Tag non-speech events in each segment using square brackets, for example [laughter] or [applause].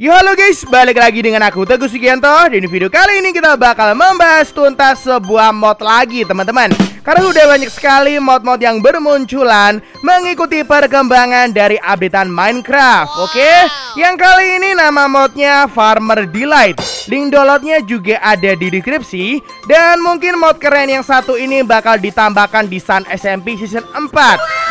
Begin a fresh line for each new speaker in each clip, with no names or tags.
Yo halo guys, balik lagi dengan aku Teguh Sugianto. Di video kali ini kita bakal membahas tuntas sebuah mod lagi teman-teman. Karena udah banyak sekali mod-mod yang bermunculan Mengikuti perkembangan dari updatean Minecraft Oke, yang kali ini nama modnya Farmer Delight. Link downloadnya juga ada di deskripsi. Dan mungkin mod keren yang satu ini bakal ditambahkan di Sun SMP Season 4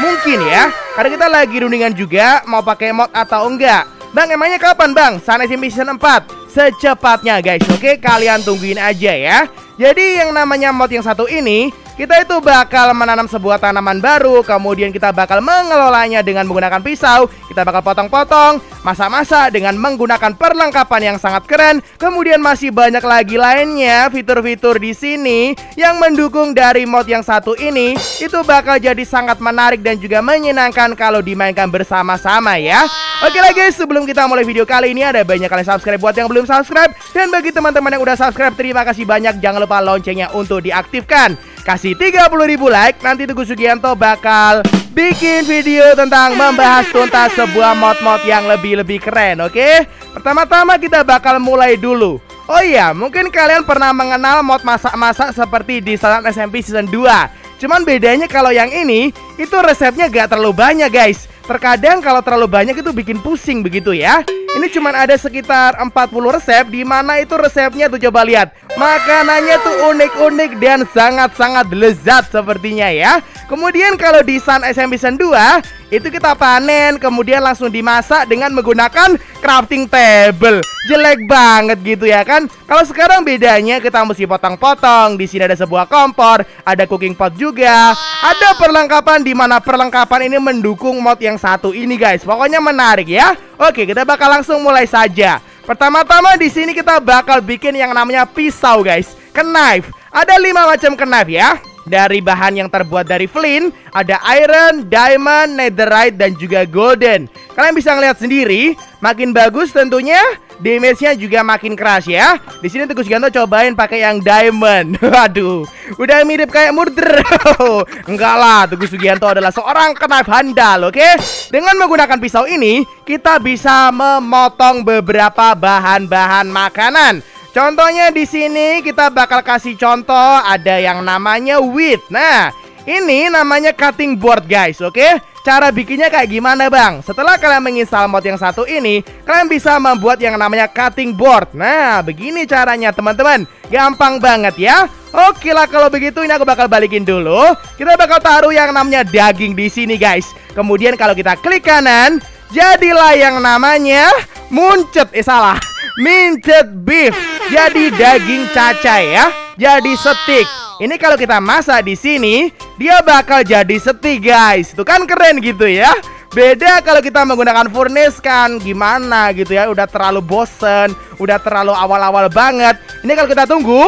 Mungkin ya, karena kita lagi rundingan juga mau pakai mod atau enggak Bang emangnya kapan bang? Sana Season 4 Secepatnya guys. Oke kalian tungguin aja ya. Jadi yang namanya mod yang satu ini kita itu bakal menanam sebuah tanaman baru, kemudian kita bakal mengelolanya dengan menggunakan pisau, kita bakal potong-potong, masa-masa dengan menggunakan perlengkapan yang sangat keren, kemudian masih banyak lagi lainnya fitur-fitur di sini yang mendukung dari mod yang satu ini, itu bakal jadi sangat menarik dan juga menyenangkan kalau dimainkan bersama-sama ya. Oke lah guys, sebelum kita mulai video kali ini ada banyak kalian subscribe buat yang belum subscribe. Dan bagi teman-teman yang udah subscribe terima kasih banyak. Jangan lupa loncengnya untuk diaktifkan. Kasih 30 ribu like Nanti Teguh Sugianto bakal bikin video tentang membahas tuntas sebuah mod-mod yang lebih-lebih keren Oke? Pertama-tama kita bakal mulai dulu. Oh iya mungkin kalian pernah mengenal mod masak-masak seperti di Salat SMP Season 2 Cuman bedanya kalau yang ini Itu resepnya gak terlalu banyak guys Terkadang kalau terlalu banyak itu bikin pusing begitu ya ini cuma ada sekitar 40 resep di mana itu resepnya tuh coba lihat. Makanannya tuh unik-unik dan sangat-sangat lezat sepertinya ya. Kemudian kalau di Sun SMP Season 2 itu kita panen kemudian langsung dimasak dengan menggunakan crafting table. Jelek banget gitu ya kan? Kalau sekarang bedanya kita mesti potong-potong. Di sini ada sebuah kompor, ada cooking pot juga. Ada perlengkapan di mana perlengkapan ini mendukung mod yang satu ini guys. Pokoknya menarik ya. Oke, kita bakal langsung mulai saja. Pertama-tama di sini kita bakal bikin yang namanya pisau, guys. Knife. Ada lima macam knife ya. Dari bahan yang terbuat dari flint, ada iron, diamond, netherite, dan juga golden. Kalian bisa ngeliat sendiri, makin bagus tentunya damage-nya juga makin keras ya. Di sini Teguh Sugianto cobain pakai yang diamond. [laughs] Waduh, udah mirip kayak murder. [laughs] Enggak lah, Teguh Sugianto adalah seorang knife handal, oke? Okay? Dengan menggunakan pisau ini, kita bisa memotong beberapa bahan-bahan makanan. Contohnya di sini kita bakal kasih contoh ada yang namanya wheat. Nah, ini namanya cutting board guys, oke? Cara bikinnya kayak gimana bang? Setelah kalian menginstal mod yang satu ini Kalian bisa membuat yang namanya cutting board. Nah begini caranya teman-teman. Gampang banget ya? Oke lah kalau begitu ini aku bakal balikin dulu. Kita bakal taruh yang namanya daging di sini guys. Kemudian kalau kita klik kanan Jadilah yang namanya muncet. Eh salah Mincet beef Jadi daging cacai ya Jadi setik ini kalau kita masak di sini, dia bakal jadi seti guys. Itu kan keren gitu ya. Beda kalau kita menggunakan furnace kan gimana gitu ya. Udah terlalu bosen, udah terlalu awal-awal banget. Ini kalau kita tunggu,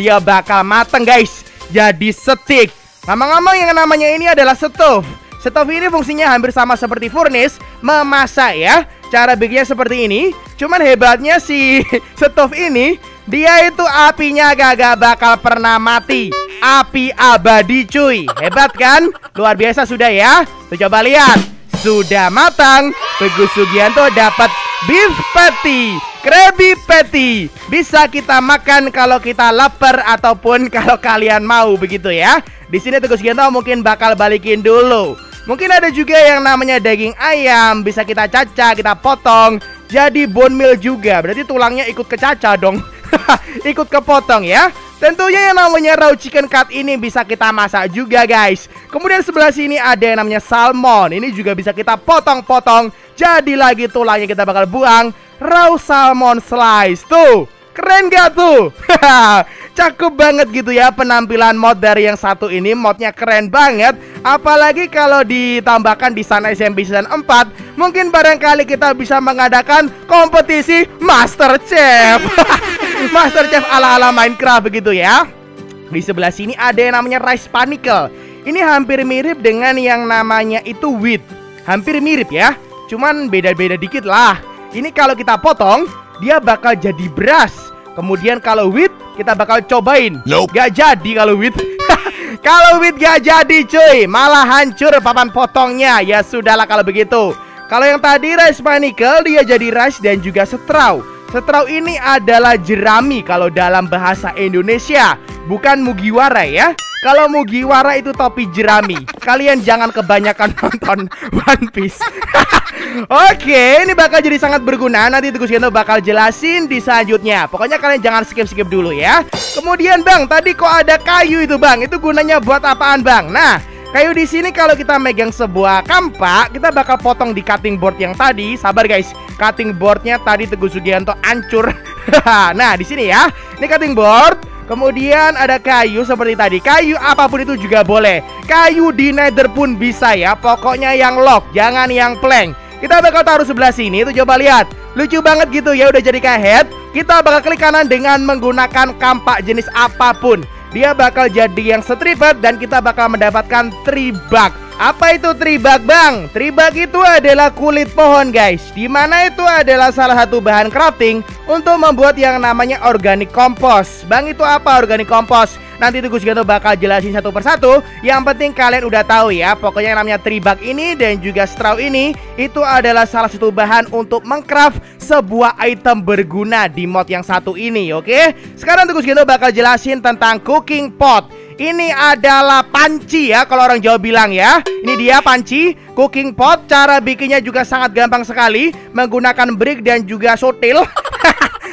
dia bakal mateng guys. Jadi setik. Ngomong-ngomong yang namanya ini adalah stove. Stove ini fungsinya hampir sama seperti furnace, memasak ya. Cara bikinnya seperti ini. Cuman hebatnya si [laughs] stove ini dia itu apinya gak bakal pernah mati. Api abadi cuy. Hebat kan? Luar biasa sudah ya. Tuh coba lihat. Sudah matang. Teguh Sugianto dapat beef patty Krabby patty. Bisa kita makan kalau kita lapar Ataupun [laughs] kalau kalian mau begitu ya. Di sini Teguh Sugianto mungkin bakal balikin dulu Mungkin ada juga yang namanya daging ayam Bisa kita caca, kita potong Jadi bone meal juga. Berarti tulangnya ikut kecaca dong. [laughs] Ikut kepotong ya. Tentunya yang namanya raw chicken cut ini bisa kita masak juga guys. Kemudian sebelah sini ada yang namanya salmon. Ini juga bisa kita potong-potong. Jadi lagi tulangnya kita bakal buang Raw salmon slice. Tuh Keren gak tuh? [laughs] Cakep banget gitu ya penampilan mod dari yang satu ini. Modnya keren banget. Apalagi kalau ditambahkan di sana SMP Season 4 Mungkin barangkali kita bisa mengadakan kompetisi Master Chef. [laughs] Master Chef ala-ala Minecraft begitu ya. Di sebelah sini ada yang namanya Rice Panicle. Ini hampir mirip dengan yang namanya itu wheat. Hampir mirip ya Cuman beda-beda dikit lah. Ini kalau kita potong Dia bakal jadi beras Kemudian kalau wheat kita bakal cobain. Nope. Gak jadi kalau wheat [laughs] Kalau wheat gak jadi cuy. Malah hancur papan potongnya. Ya sudahlah kalau begitu. Kalau yang tadi rice panicle dia jadi rice dan juga setrau. Setrau ini adalah jerami kalau dalam bahasa Indonesia, bukan mugiwara ya. Kalau Mugiwara itu topi jerami Kalian jangan kebanyakan [laughs] nonton One Piece. [laughs] Oke, ini bakal jadi sangat berguna. Nanti Tugas Gento bakal jelasin di selanjutnya. Pokoknya kalian jangan skip-skip dulu ya. Kemudian bang, tadi kok ada kayu itu bang? Itu gunanya buat apaan bang? Nah, Kayu di sini kalau kita megang sebuah kampak, kita bakal potong di cutting board yang tadi. Sabar guys, cutting boardnya tadi Teguh Sugianto hancur. [laughs] nah di sini ya, ini cutting board. Kemudian ada kayu seperti tadi. Kayu apa pun itu juga boleh. Kayu di nether pun bisa ya. Pokoknya yang lock, jangan yang plank. Kita bakal taruh sebelah sini. Itu coba lihat. Lucu banget gitu ya udah jadi kayak head. Kita bakal klik kanan dengan menggunakan kampak jenis apa pun dia bakal jadi yang setribak dan kita bakal mendapatkan tribak. Apa itu tribak bang? Tribak itu adalah kulit pohon guys Di mana itu adalah salah satu bahan crafting Untuk membuat yang namanya organic compost Bang itu apa organic compost? Nanti Gus Ganto bakal jelasin satu persatu. Yang penting kalian udah tahu ya, pokoknya yang namanya tribak ini dan juga straw ini itu adalah salah satu bahan untuk mengcraft sebuah item berguna di mod yang satu ini, oke? Sekarang Gus Ganto bakal jelasin tentang cooking pot. Ini adalah panci ya kalau orang Jawa bilang ya Ini dia panci Cooking pot Cara bikinnya juga sangat gampang sekali Menggunakan brick dan juga sotil [laughs]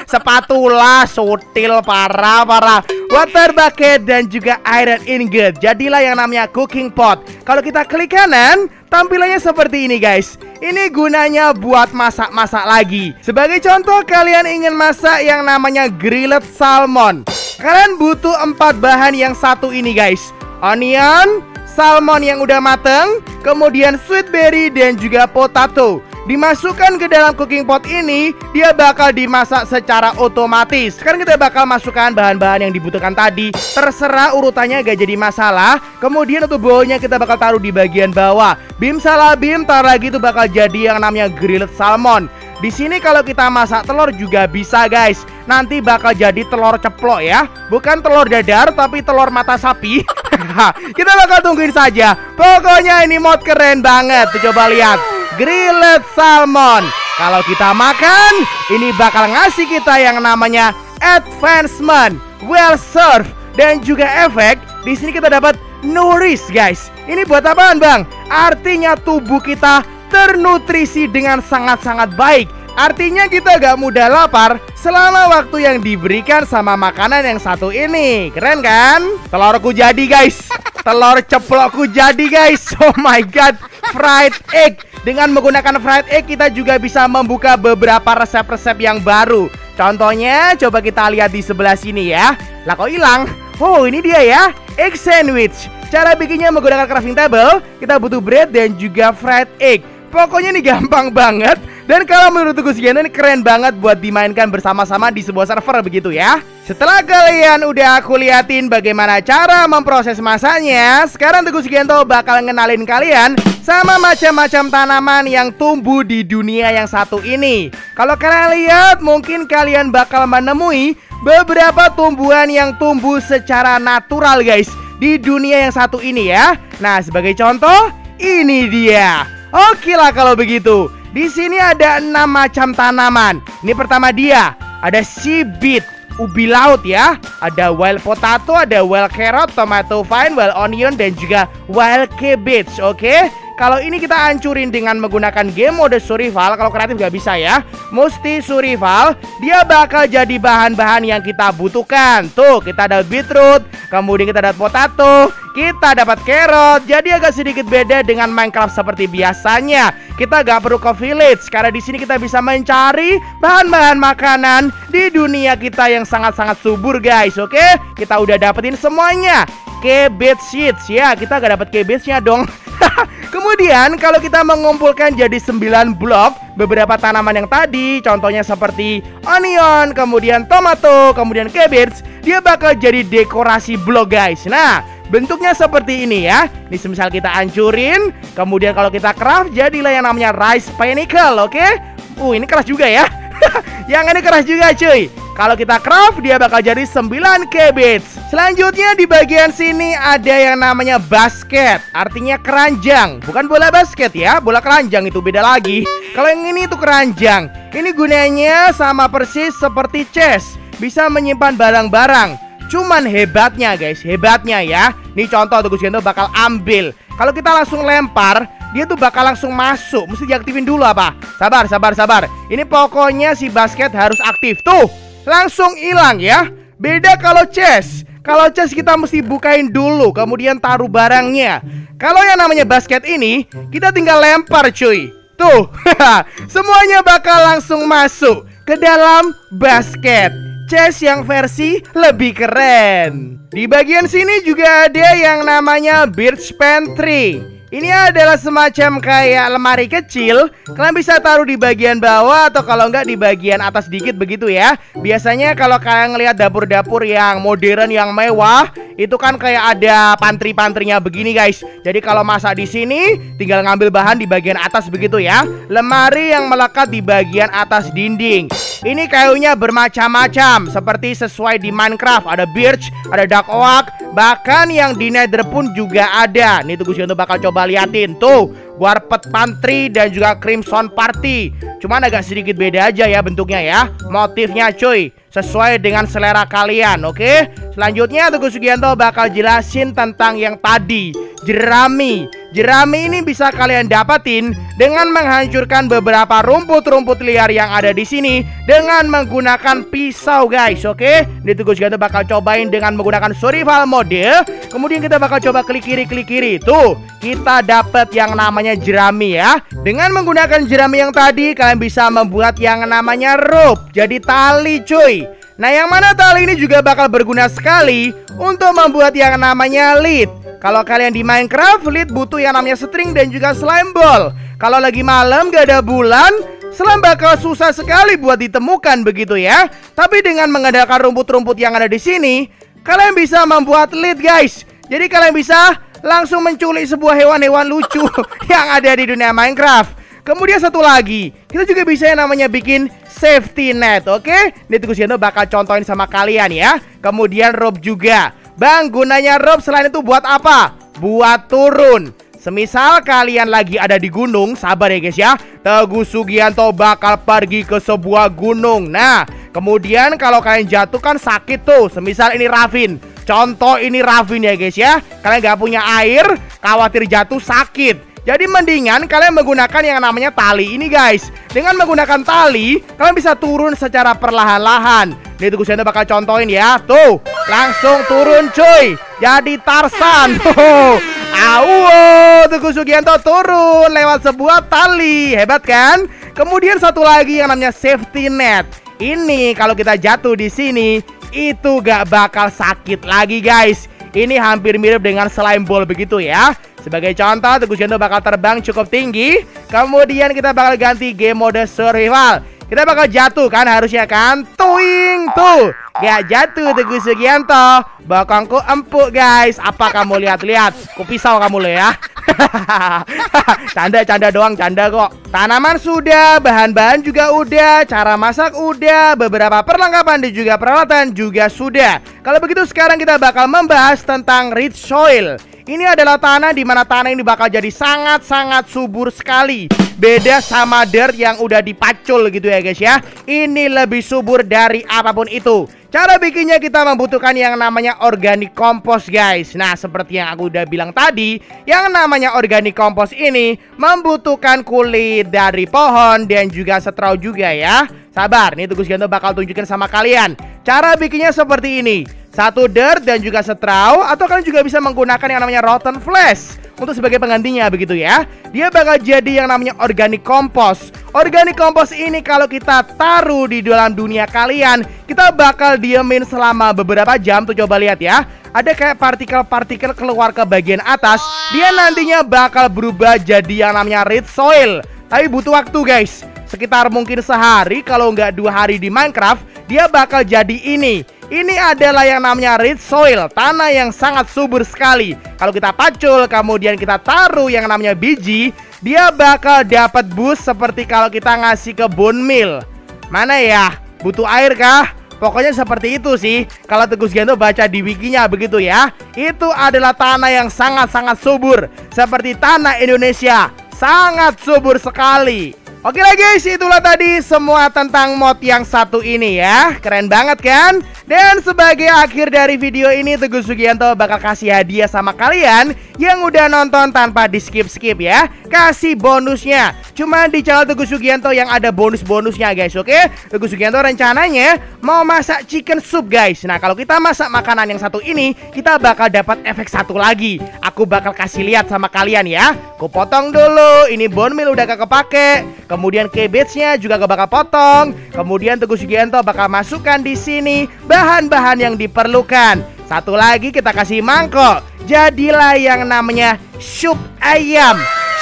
Spatula Sotil parah parah water bucket dan juga iron ingot. Jadilah yang namanya cooking pot. Kalau kita klik kanan, tampilannya seperti ini guys. Ini gunanya buat masak-masak lagi. Sebagai contoh, kalian ingin masak yang namanya grilled salmon. Kalian butuh empat bahan yang satu ini guys. Onion, salmon yang udah mateng, kemudian sweet berry dan juga potato. Dimasukkan ke dalam cooking pot ini, dia bakal dimasak secara otomatis. Sekarang kita bakal masukkan bahan-bahan yang dibutuhkan tadi. Terserah urutannya gak jadi masalah. Kemudian untuk bawahnya kita bakal taruh di bagian bawah. Bim salah bim, tar lagi itu bakal jadi yang namanya grilled salmon. Di sini kalau kita masak telur juga bisa guys. Nanti bakal jadi telur ceplok ya. Bukan telur dadar tapi telur mata sapi. [laughs] kita bakal tungguin saja. Pokoknya ini mod keren banget. Coba lihat grilled salmon. Kalau kita makan, ini bakal ngasih kita yang namanya advancement, well serve, dan juga efek. Di sini kita dapat nourish, guys. Ini buat apaan, Bang? Artinya tubuh kita ternutrisi dengan sangat-sangat baik. Artinya kita gak mudah lapar selama waktu yang diberikan sama makanan yang satu ini. Keren kan? Telurku jadi, guys. Telur ceplokku jadi, guys. [laughs] Oh my god, fried egg. Dengan menggunakan fried egg kita juga bisa membuka beberapa resep-resep yang baru. Contohnya coba kita lihat di sebelah sini ya. Lah kok hilang? Oh ini dia ya Egg sandwich. Cara bikinnya menggunakan crafting table Kita butuh bread dan juga fried egg. Pokoknya ini gampang banget. Dan kalau menurut Gus Gento ini keren banget buat dimainkan bersama-sama di sebuah server begitu ya. Setelah kalian udah aku liatin bagaimana cara memproses masanya, sekarang Teguh Gento bakal ngenalin kalian sama macam-macam tanaman yang tumbuh di dunia yang satu ini. Kalau kalian lihat, mungkin kalian bakal menemui beberapa tumbuhan yang tumbuh secara natural guys di dunia yang satu ini ya. Nah, sebagai contoh, ini dia. Oke lah kalau begitu. Di sini ada enam macam tanaman. Ini pertama dia, ada sibit, ubi laut ya. Ada wild potato, ada wild carrot, tomato vine, wild onion dan juga wild cabbage. Oke. Okay? Kalau ini kita hancurin dengan menggunakan game mode survival Kalau kreatif gak bisa ya. Mesti survival Dia bakal jadi bahan-bahan yang kita butuhkan. Tuh kita dapat beetroot Kemudian kita dapat potato Kita dapat carrot. Jadi agak sedikit beda dengan Minecraft seperti biasanya. Kita gak perlu ke village Karena di sini kita bisa mencari bahan-bahan makanan Di dunia kita yang sangat-sangat subur guys. Oke Kita udah dapetin semuanya. Cabbage seeds Ya. Kita gak dapet cabbage-nya dong [laughs] Kemudian kalau kita mengumpulkan jadi 9 blok beberapa tanaman yang tadi, contohnya seperti onion, kemudian tomato, kemudian cabbage, dia bakal jadi dekorasi blok guys. Nah, bentuknya seperti ini ya. Ini semisal kita hancurin, kemudian kalau kita craft jadilah yang namanya rice panicle, oke? Okay? Uh, ini keras juga ya. [laughs] yang ini keras juga cuy. Kalau kita craft dia bakal jadi 9 cabbage. Selanjutnya di bagian sini ada yang namanya basket. Artinya keranjang. Bukan bola basket ya Bola keranjang itu beda lagi. Kalau yang ini itu keranjang. Ini gunanya sama persis seperti chest Bisa menyimpan barang-barang. Cuman hebatnya guys. Hebatnya ya. Nih contoh tuh Gus bakal ambil. Kalau kita langsung lempar dia tuh bakal langsung masuk. Mesti diaktifin dulu apa? Sabar, sabar, sabar. Ini pokoknya si basket harus aktif Tuh, langsung hilang ya. Beda kalau chess. Kalau chess kita mesti bukain dulu Kemudian taruh barangnya. Kalau yang namanya basket ini Kita tinggal lempar cuy. Tuh, [laughs] semuanya bakal langsung masuk Ke dalam basket. Chess yang versi lebih keren. Di bagian sini juga ada yang namanya Birch Pantry ini adalah semacam kayak lemari kecil. Kalian bisa taruh di bagian bawah atau kalau enggak di bagian atas dikit begitu ya. Biasanya kalau kalian ngelihat dapur-dapur yang modern yang mewah Itu kan kayak ada pantry-pantrinya begini guys. Jadi kalau masak di sini tinggal ngambil bahan di bagian atas begitu ya. Lemari yang melekat di bagian atas dinding. Ini kayunya bermacam-macam Seperti sesuai di Minecraft. Ada birch, ada dark oak Bahkan yang di nether pun juga ada. Nih tunggu sih untuk bakal coba liatin Tuh, Warped Pantry dan juga Crimson Party Cuman agak sedikit beda aja ya bentuknya ya Motifnya cuy Sesuai dengan selera kalian, oke? Okay? Selanjutnya Tugu Sugianto bakal jelasin tentang yang tadi Jerami Jerami ini bisa kalian dapatin dengan menghancurkan beberapa rumput-rumput liar yang ada di sini dengan menggunakan pisau guys, oke? Okay? Di Tugu Sugianto bakal cobain dengan menggunakan survival mode Kemudian kita bakal coba klik kiri, klik kiri Tuh, kita dapat yang namanya jerami ya. Dengan menggunakan jerami yang tadi, kalian bisa membuat yang namanya rope Jadi tali cuy. Nah yang mana tali ini juga bakal berguna sekali untuk membuat yang namanya lead Kalau kalian di Minecraft, lead butuh yang namanya string dan juga slime ball. Kalau lagi malam gak ada bulan, slime bakal susah sekali buat ditemukan begitu ya. Tapi dengan mengadakan rumput-rumput yang ada di sini Kalian bisa membuat lead guys. Jadi kalian bisa langsung menculik sebuah hewan-hewan lucu [laughs] yang ada di dunia Minecraft Kemudian satu lagi, kita juga bisa yang namanya bikin safety net, oke? Okay? Ini Tugu Siano bakal contohin sama kalian ya. Kemudian rope juga. Bang, gunanya rope selain itu buat apa? Buat turun. Semisal kalian lagi ada di gunung, sabar ya guys ya. Teguh Sugianto bakal pergi ke sebuah gunung. Nah, kemudian kalau kalian jatuh kan sakit tuh. Semisal ini Ravin. Contoh ini Ravin ya guys ya. Kalian gak punya air, khawatir jatuh sakit. Jadi mendingan kalian menggunakan yang namanya tali ini guys Dengan menggunakan tali Kalian bisa turun secara perlahan-lahan Nih tunggu saya bakal contohin ya Tuh langsung turun cuy Jadi Tarsan [laughs] Awo Tugu Sugianto turun lewat sebuah tali Hebat kan Kemudian satu lagi yang namanya safety net Ini kalau kita jatuh di sini Itu gak bakal sakit lagi guys Ini hampir mirip dengan slime ball begitu ya sebagai contoh, Teguh Janto bakal terbang cukup tinggi. Kemudian kita bakal ganti game mode survival. Kita bakal jatuh kan harusnya kan? Tuing tuh. Gak jatuh Teguh Sugianto. Bokongku empuk guys. Apa kamu lihat-lihat? Ku pisau kamu lo ya. [laughs] Canda-canda doang, canda kok. Tanaman sudah, bahan-bahan juga udah, cara masak udah, beberapa perlengkapan dan juga peralatan juga sudah. Kalau begitu sekarang kita bakal membahas tentang rich soil. Ini adalah tanah di mana tanah ini bakal jadi sangat-sangat subur sekali. Beda sama dirt yang udah dipacul gitu ya guys ya. Ini lebih subur dari apa pun itu. Cara bikinnya kita membutuhkan yang namanya organic compost guys. Nah seperti yang aku udah bilang tadi Yang namanya organic compost ini Membutuhkan kulit dari pohon dan juga straw juga ya. Sabar, nih Tugus Ganto bakal tunjukin sama kalian. Cara bikinnya seperti ini. Satu dirt dan juga straw Atau kalian juga bisa menggunakan yang namanya rotten flesh Untuk sebagai penggantinya begitu ya. Dia bakal jadi yang namanya organic compost. Organic compost ini kalau kita taruh di dalam dunia kalian Kita bakal diemin selama beberapa jam Tuh coba lihat ya. Ada kayak partikel-partikel keluar ke bagian atas Dia nantinya bakal berubah jadi yang namanya red soil. Tapi butuh waktu guys Sekitar mungkin sehari kalau nggak dua hari di Minecraft Dia bakal jadi ini ini adalah yang namanya rich soil, tanah yang sangat subur sekali. Kalau kita pacul, kemudian kita taruh yang namanya biji, dia bakal dapat boost seperti kalau kita ngasih ke bone meal. Mana ya? Butuh air kah? Pokoknya seperti itu sih Kalau Teguh Sugianto baca di wikinya begitu ya Itu adalah tanah yang sangat-sangat subur Seperti tanah Indonesia Sangat subur sekali Oke lah guys, itulah tadi semua tentang mod yang satu ini ya. Keren banget kan? Dan sebagai akhir dari video ini Teguh Sugianto bakal kasih hadiah sama kalian Yang udah nonton tanpa di skip-skip ya. Kasih bonusnya. Cuma di channel Teguh Sugianto yang ada bonus-bonusnya guys oke? Teguh Sugianto rencananya mau masak chicken soup guys. Nah kalau kita masak makanan yang satu ini Kita bakal dapat efek satu lagi. Aku bakal kasih lihat sama kalian ya. Aku potong dulu. Ini bone meal udah gak kepake Kemudian cabbage-nya juga gak bakal potong. Kemudian Teguh Sugianto bakal masukkan di sini bahan-bahan yang diperlukan. Satu lagi kita kasih mangkok. Jadilah yang namanya sup ayam.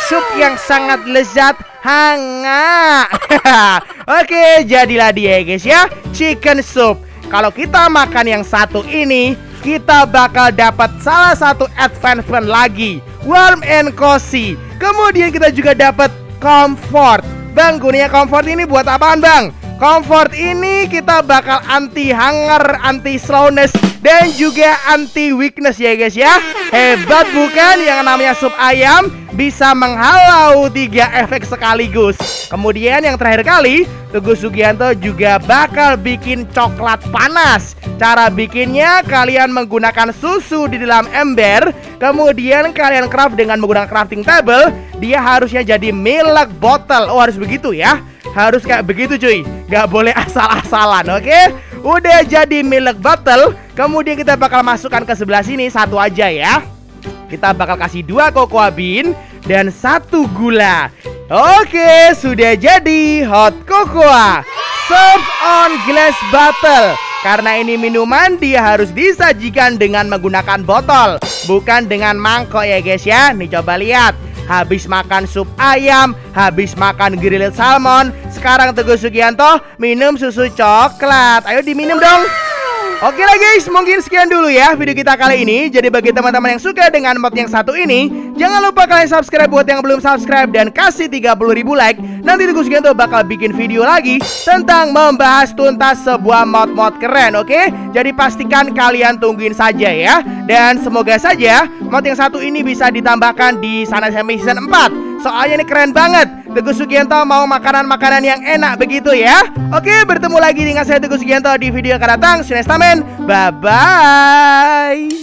Sup yang sangat lezat, hangat. [laughs] Oke, jadilah dia guys ya. Chicken soup. Kalau kita makan yang satu ini, kita bakal dapat salah satu advancement lagi. Warm and cozy. Kemudian kita juga dapat comfort Bang, gunanya comfort ini buat apaan bang? Comfort ini kita bakal anti hunger, anti slowness dan juga anti weakness ya guys ya. Hebat bukan yang namanya sup ayam bisa menghalau tiga efek sekaligus. Kemudian yang terakhir kali, Teguh Sugianto juga bakal bikin coklat panas. Cara bikinnya kalian menggunakan susu di dalam ember, kemudian kalian craft dengan menggunakan crafting table dia harusnya jadi milk bottle. Oh, harus begitu ya. Harus kayak begitu cuy. Gak boleh asal-asalan, oke? Okay? Udah jadi milk bottle, kemudian kita bakal masukkan ke sebelah sini satu aja ya. Kita bakal kasih dua cocoa bean dan satu gula. Oke, sudah jadi hot cocoa. Serve on glass bottle. Karena ini minuman dia harus disajikan dengan menggunakan botol Bukan dengan mangkok ya guys ya Nih coba lihat Habis makan sup ayam, habis makan grilled salmon, sekarang Teguh Sugianto minum susu coklat. Ayo diminum dong. Oke lah guys, mungkin sekian dulu ya video kita kali ini. Jadi bagi teman-teman yang suka dengan mod yang satu ini, jangan lupa kalian subscribe buat yang belum subscribe dan kasih 30 ribu like. Nanti Teguh Sugianto bakal bikin video lagi tentang membahas tuntas sebuah mod-mod keren, oke? Jadi pastikan kalian tungguin saja ya. Dan semoga saja mod yang satu ini bisa ditambahkan di sana season 4. Soalnya ini keren banget. Teguh Sugianto mau makanan-makanan yang enak begitu ya. Oke, bertemu lagi dengan saya Teguh Sugianto di video akan datang. See you next time. Bye bye.